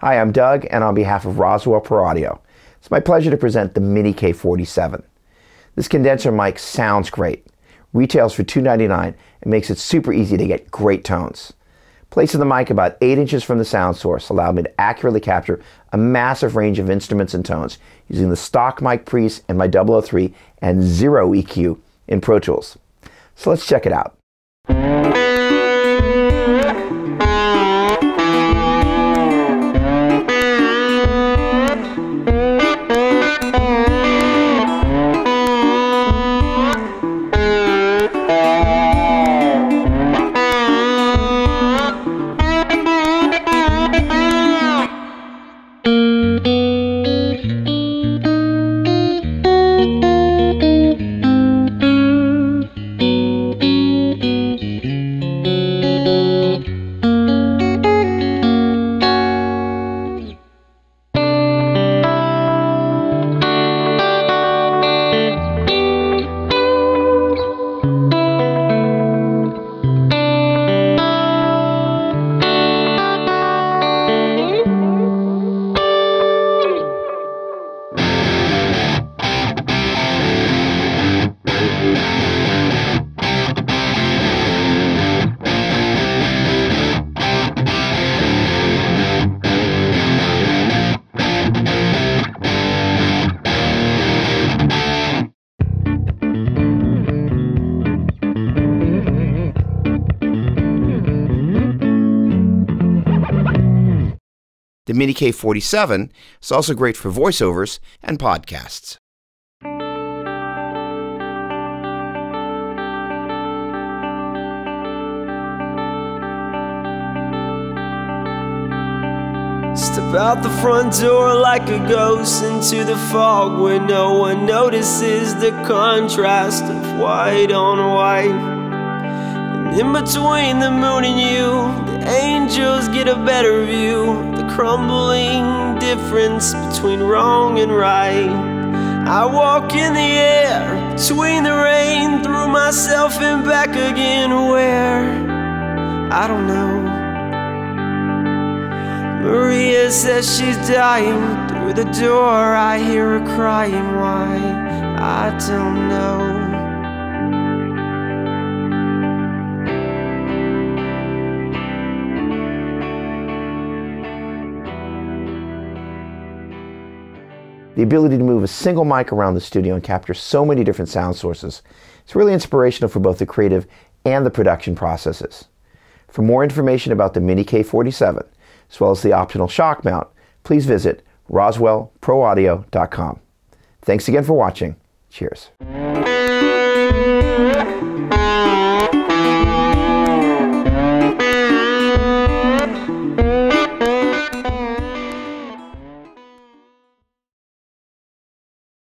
Hi, I'm Doug, and on behalf of Roswell Pro Audio, it's my pleasure to present the Mini K47. This condenser mic sounds great, retails for 299, and makes it super easy to get great tones. Placing the mic about 8 inches from the sound source allowed me to accurately capture a massive range of instruments and tones using the stock mic pre's and my 003 and zero EQ in Pro Tools. So let's check it out. The Mini K47 is also great for voiceovers and podcasts. Step out the front door like a ghost into the fog where no one notices the contrast of white on white. In between the moon and you, the angels get a better view. The crumbling difference between wrong and right. I walk in the air between the rain, through myself and back again. Where? I don't know. Maria says she's dying. Through the door, I hear her crying. Why? I don't know. The ability to move a single mic around the studio and capture so many different sound sources. It's really inspirational for both the creative and the production processes. For more information about the Mini K47, as well as the optional shock mount, please visit roswellproaudio.com. Thanks again for watching. Cheers.